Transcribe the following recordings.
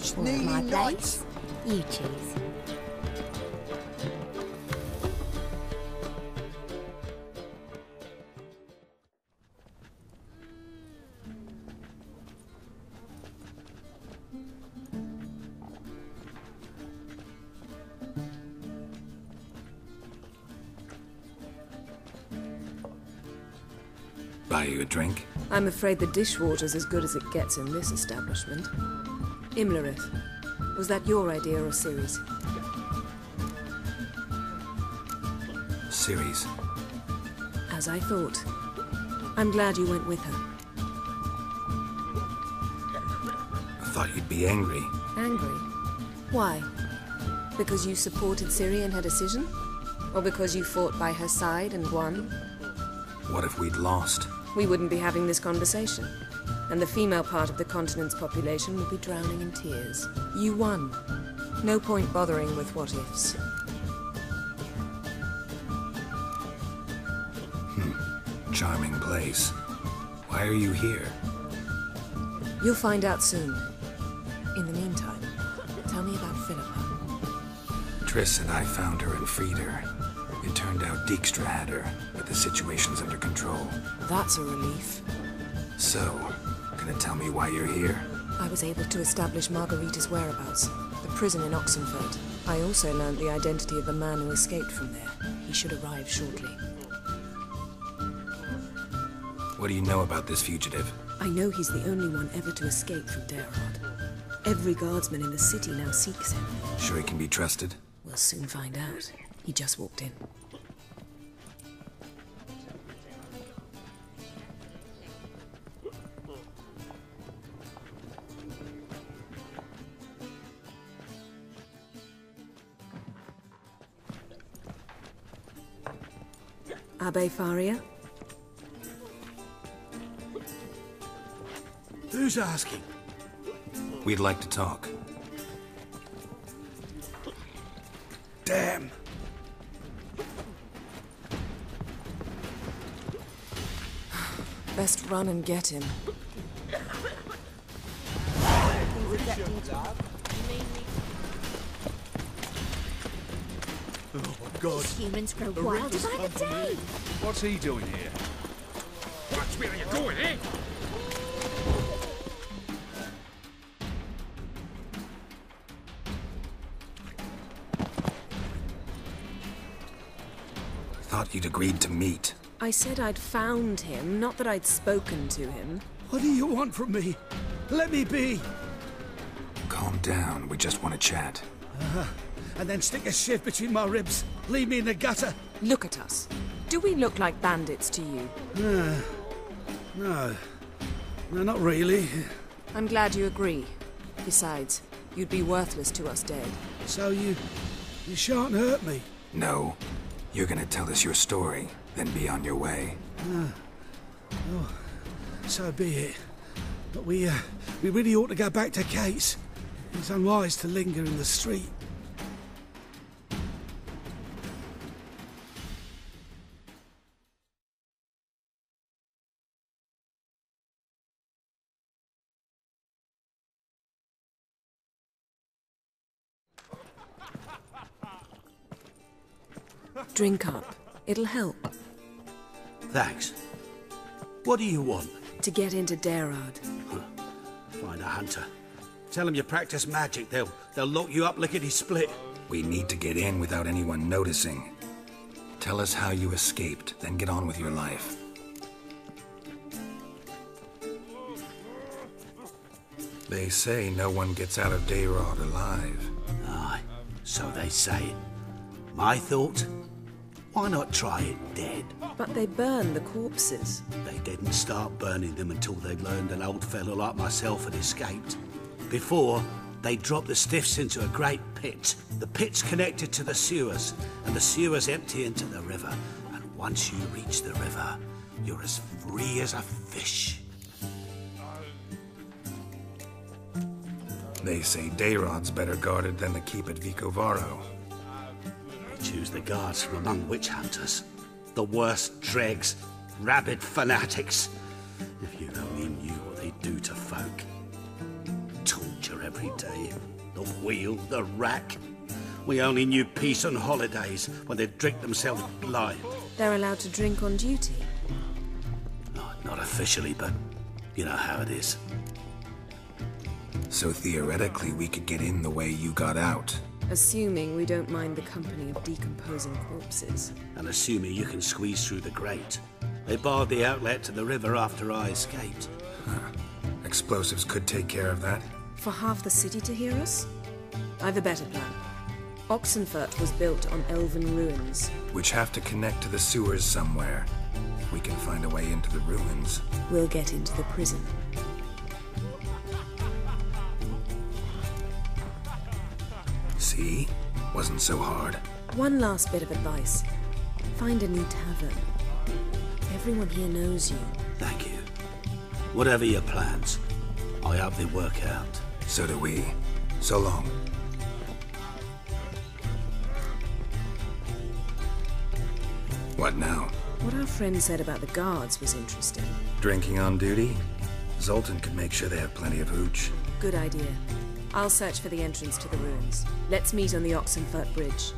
It's drink here, for its my place. You choose. Buy you a drink? I'm afraid the dishwater's as good as it gets in this establishment. Imlerith, was that your idea or Ciri's? Ceres. As I thought. I'm glad you went with her. I thought you'd be angry. Angry? Why? Because you supported Ciri in her decision? Or because you fought by her side and won? What if we'd lost? We wouldn't be having this conversation. And the female part of the continent's population will be drowning in tears. You won. No point bothering with what ifs. Hmm. Charming place. Why are you here? You'll find out soon. In the meantime, tell me about Philippa. Triss and I found her and freed her. It turned out Dijkstra had her, but the situation's under control. That's a relief. So, gonna tell me why you're here? I was able to establish Margarita's whereabouts, the prison in Oxenfurt. I also learned the identity of the man who escaped from there. He should arrive shortly. What do you know about this fugitive? I know he's the only one ever to escape from Darod. Every guardsman in the city now seeks him. Sure he can be trusted? We'll soon find out. He just walked in. Abbe Faria? Who's asking? We'd like to talk. Damn. Best run and get him. Oh, God. Humans grow wilder by the day. What's he doing here? What's where you going, eh? Thought you'd agreed to meet. I said I'd found him, not that I'd spoken to him. What do you want from me? Let me be. Calm down, we just want to chat. And then stick a shiv between my ribs. Leave me in the gutter. Look at us. Do we look like bandits to you? No. No, No, not really. I'm glad you agree. Besides, you'd be worthless to us dead. So you... You shan't hurt me. No. You're gonna tell us your story, then be on your way. So be it. But we, uh, we really ought to go back to Kate's. It's unwise to linger in the street. Drink up. It'll help. Thanks. What do you want? To get into Darad. Find a hunter. Tell them you practice magic. They'll, they'll lock you up lickety-split. We need to get in without anyone noticing. Tell us how you escaped, then get on with your life. They say no one gets out of Dayrod alive. Aye, so they say. My thought? Why not try it dead? But they burn the corpses. They didn't start burning them until they'd learned an old fellow like myself had escaped. Before, they dropped the stiffs into a great pit. The pit's connected to the sewers, and the sewers empty into the river. And once you reach the river, you're as free as a fish. They say Dayrod's better guarded than the keep at Vicovaro. They choose the guards from among witch hunters. The worst dregs, rabid fanatics. If you only knew what they do to folk. Torture every day. The wheel, the rack. We only knew peace on holidays when they'd drink themselves blind. They're allowed to drink on duty. No, not officially, but you know how it is. So theoretically, we could get in the way you got out. Assuming we don't mind the company of decomposing corpses. And assuming you can squeeze through the grate. They barred the outlet to the river after I escaped. Explosives could take care of that. For half the city to hear us? I've a better plan. Oxenfurt was built on elven ruins. Which have to connect to the sewers somewhere. If we can find a way into the ruins. We'll get into the prison. See? Wasn't so hard. One last bit of advice. Find a new tavern. Everyone here knows you. Thank you. Whatever your plans, I hope they work out. So do we. So long. What now? What our friend said about the guards was interesting. Drinking on duty? Zoltan could make sure they have plenty of hooch. Good idea. I'll search for the entrance to the ruins. Let's meet on the Oxenfurt Bridge.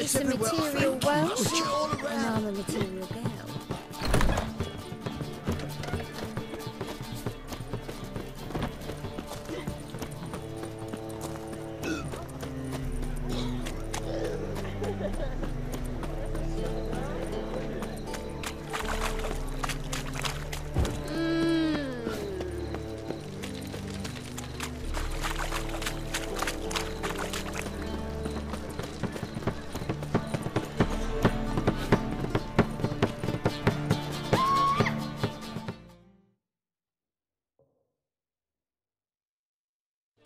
It's a material Welsh,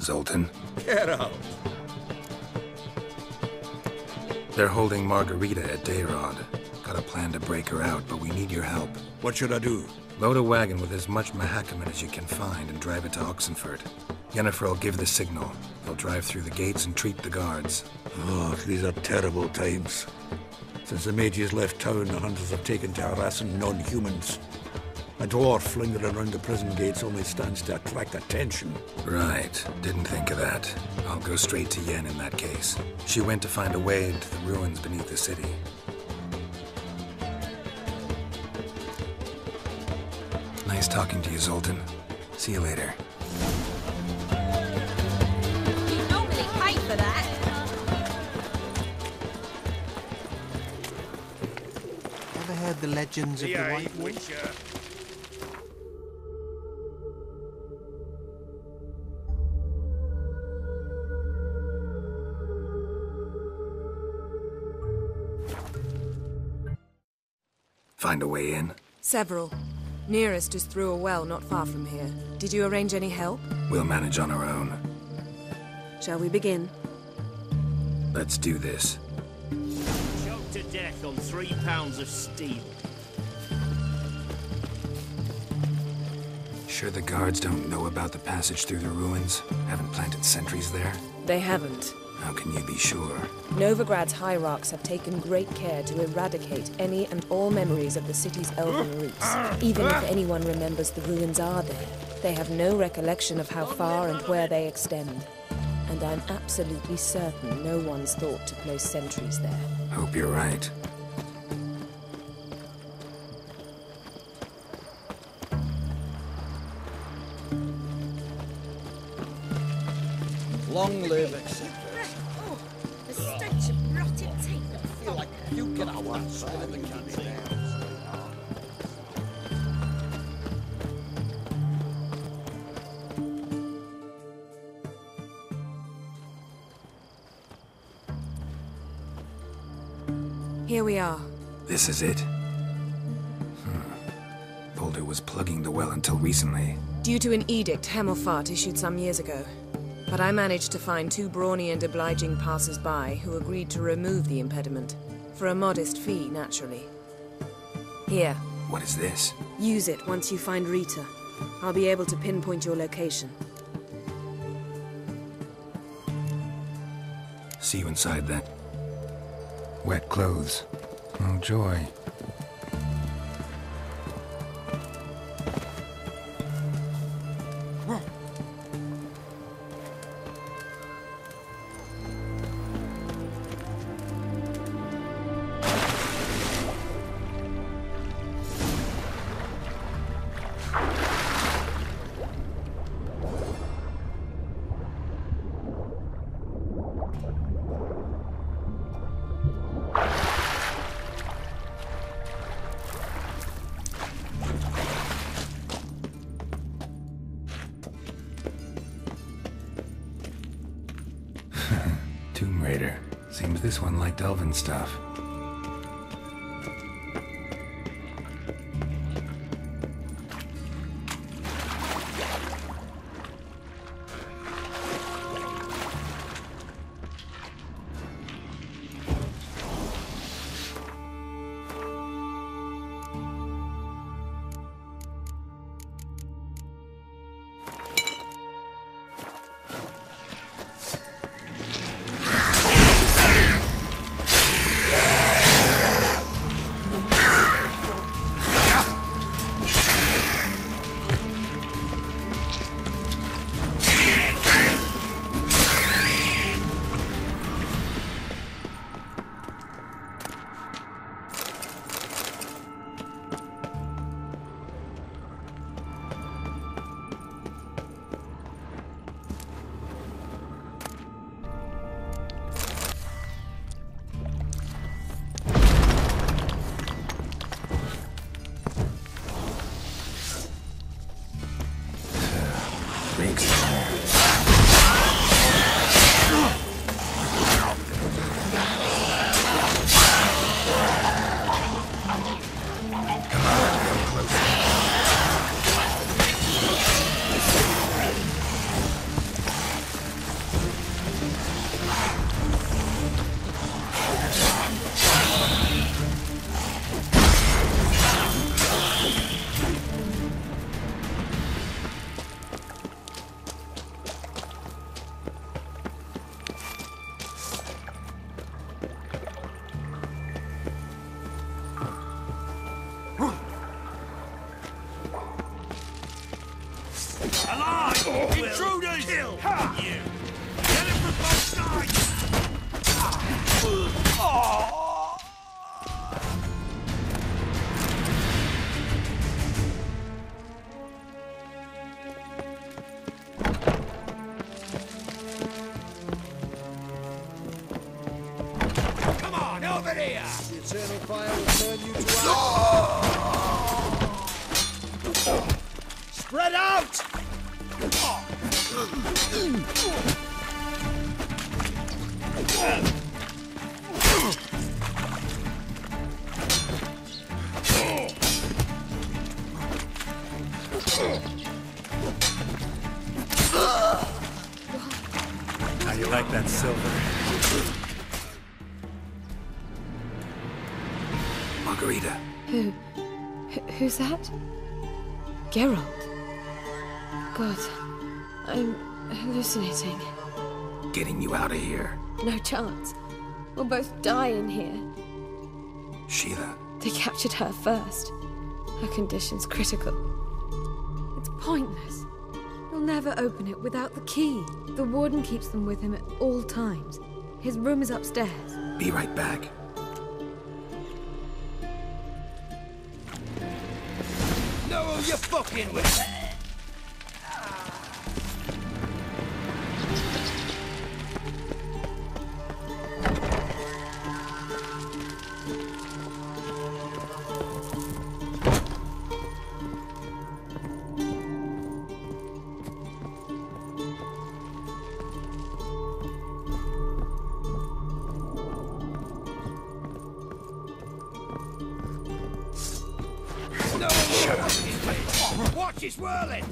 Zoltan? Get out. They're holding Margarita at Dayrod. Got a plan to break her out, but we need your help. What should I do? Load a wagon with as much Mahakaman as you can find and drive it to Oxenfurt. Yennefer will give the signal. They'll drive through the gates and treat the guards. Oh, these are terrible times. Since the mages left town, the hunters have taken to harassing non-humans. A dwarf lingering around the prison gates only stands to attract attention. Right. Didn't think of that. I'll go straight to Yen in that case. She went to find a way into the ruins beneath the city. Nice talking to you, Zoltan. See you later. You normally pay for that. Ever heard the legends of the White Wolf? Find a way in. Several. Nearest is through a well not far from here. Did you arrange any help? We'll manage on our own. Shall we begin? Let's do this. Choked to death on three pounds of steel. Sure the guards don't know about the passage through the ruins? Haven't planted sentries there? They haven't. How can you be sure? Novigrad's hierarchs have taken great care to eradicate any and all memories of the city's elven roots. Even if anyone remembers the ruins are there, they have no recollection of how far and where they extend. And I'm absolutely certain no one's thought to place sentries there. Hope you're right. Long live, etc. You get out one side of the country. Here we are. This is it. Hmm. Boulder was plugging the well until recently. Due to an edict Hemmelfart issued some years ago. But I managed to find two brawny and obliging passers-by who agreed to remove the impediment. For a modest fee, naturally. Here, What is this? use it once you find Rita. I'll be able to pinpoint your location. See you inside then. Wet clothes. Oh, joy. This one liked elven stuff. Alive! That? Geralt. God, I'm hallucinating. Getting you out of here. No chance. We'll both die in here. Sheala. They captured her first. Her condition's critical. It's pointless. He'll never open it without the key. The warden keeps them with him at all times. His room is upstairs. Be right back. You're with! Watch his whirling!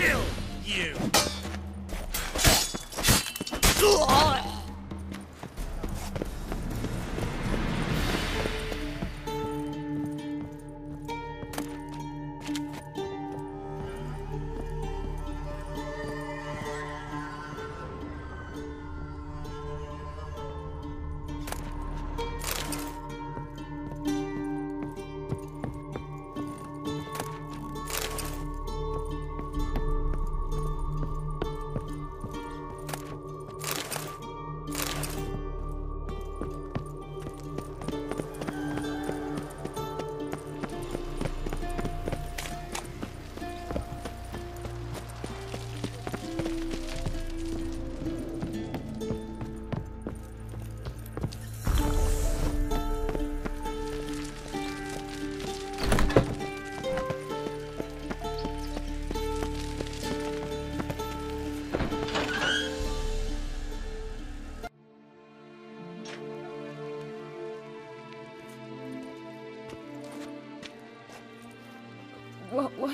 Kill you!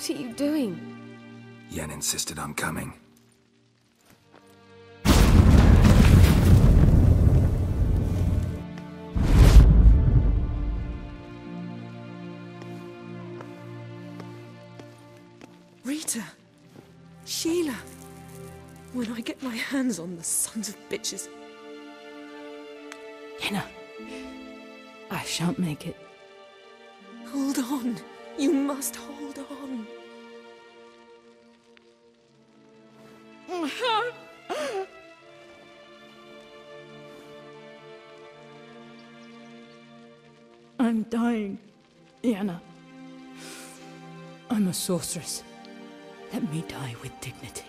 What, what are you doing? Yen insisted on coming. Rita! Sheala! When I get my hands on the sons of bitches. Yenna, I shan't make it. Hold on! You must I'm dying, Yenna. I'm a sorceress. Let me die with dignity.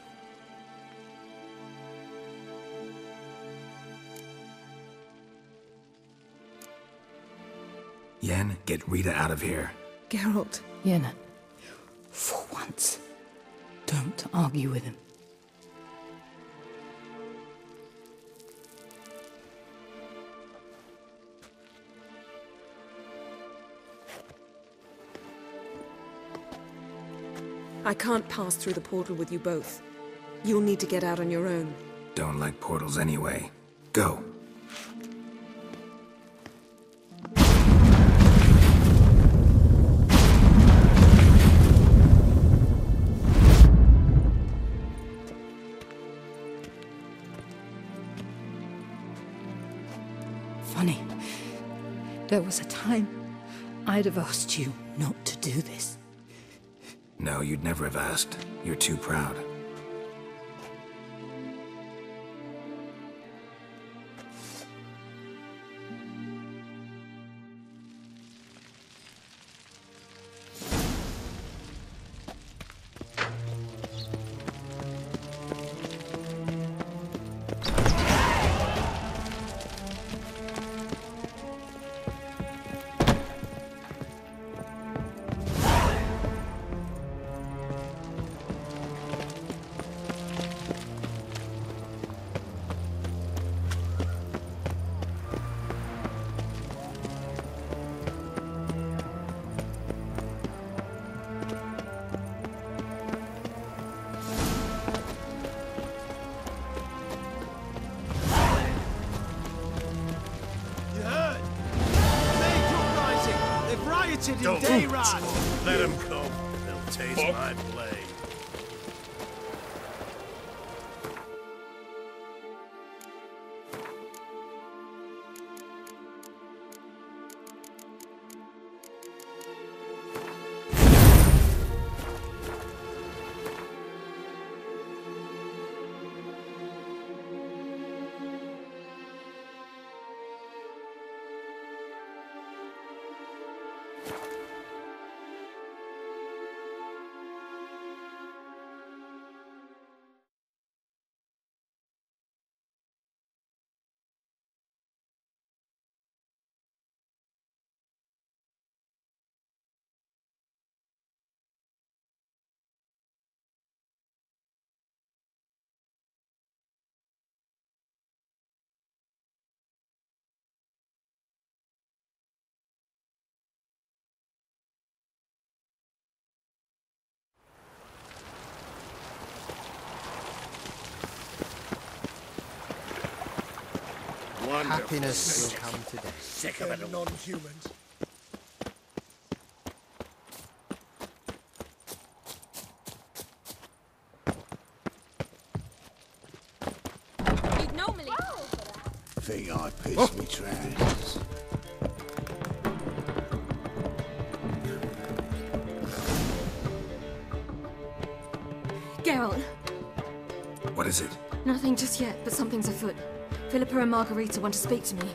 Yen, get Rita out of here. Geralt, Yenna, for once, don't argue with him. I can't pass through the portal with you both. You'll need to get out on your own. Don't like portals anyway. Go. Funny. There was a time I'd have asked you not to do this. No, you'd never have asked. You're too proud. Rioted Happiness will come today. Sick of it non-humans. You'd normally. Think I piss oh. me trousers. Geralt, What is it? nothing just yet, but something's afoot. Philippa and Margarita want to speak to me.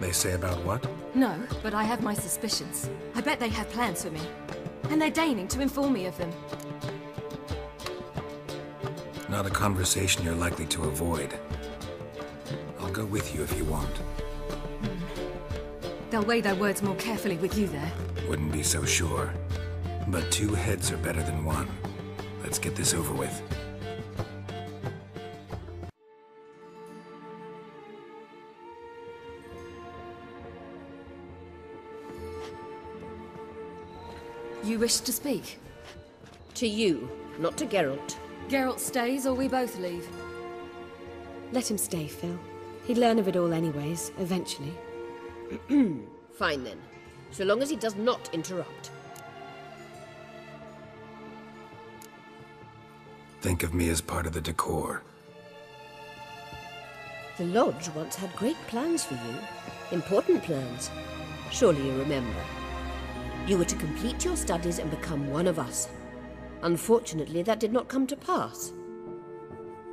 They say about what? No, but I have my suspicions. I bet they have plans for me. And they're deigning to inform me of them. Not a conversation you're likely to avoid. I'll go with you if you want. Hmm. They'll weigh their words more carefully with you there. Wouldn't be so sure. But two heads are better than one. Let's get this over with. You wish to speak? To you, not to Geralt. Geralt stays or we both leave? Let him stay, Phil. He'd learn of it all anyways, eventually. Fine then. So long as he does not interrupt. Think of me as part of the decor. The Lodge once had great plans for you. Important plans. Surely you remember. You were to complete your studies and become one of us. Unfortunately, that did not come to pass.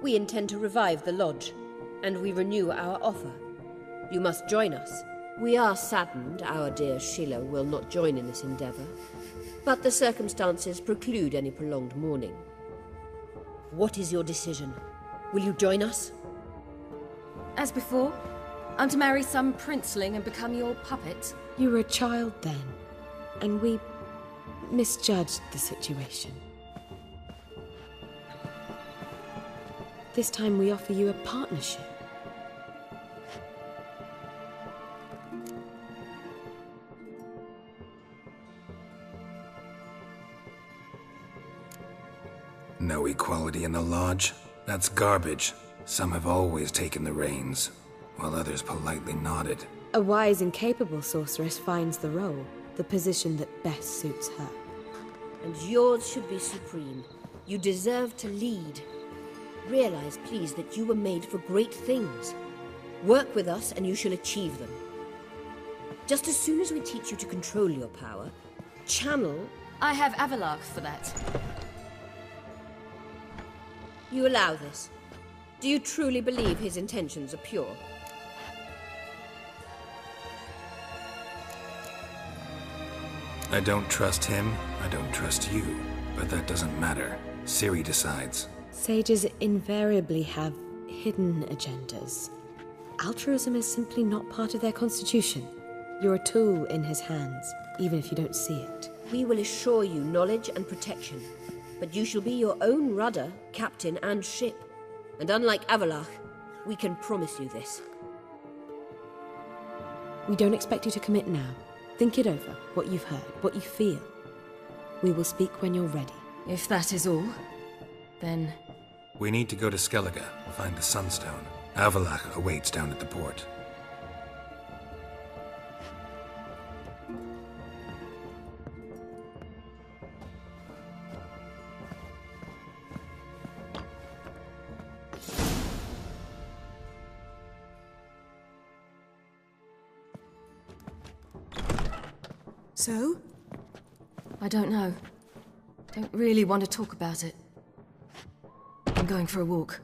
We intend to revive the Lodge, and we renew our offer. You must join us. We are saddened our dear Sheala will not join in this endeavor, but the circumstances preclude any prolonged mourning. What is your decision? Will you join us? As before, I'm to marry some princeling and become your puppet. You were a child then, and we. misjudged the situation. This time we offer you a partnership. No equality in the Lodge? That's garbage. Some have always taken the reins, while others politely nodded. A wise and capable sorceress finds the role, the position that best suits her. And yours should be supreme. You deserve to lead. Realize, please, that you were made for great things. Work with us and you shall achieve them. Just as soon as we teach you to control your power, channel... I have Avallac'h for that. You allow this. Do you truly believe his intentions are pure? I don't trust him, I don't trust you. But that doesn't matter. Ciri decides. Sages invariably have hidden agendas. Altruism is simply not part of their constitution. You're a tool in his hands, even if you don't see it. We will assure you knowledge and protection, but you shall be your own rudder, captain, and ship. And unlike Avallac'h, we can promise you this. We don't expect you to commit now. Think it over, what you've heard, what you feel. We will speak when you're ready. If that is all, then We need to go to Skellige, find the Sunstone. Avallac'h awaits down at the port. Don't know. Don't really want to talk about it. I'm going for a walk.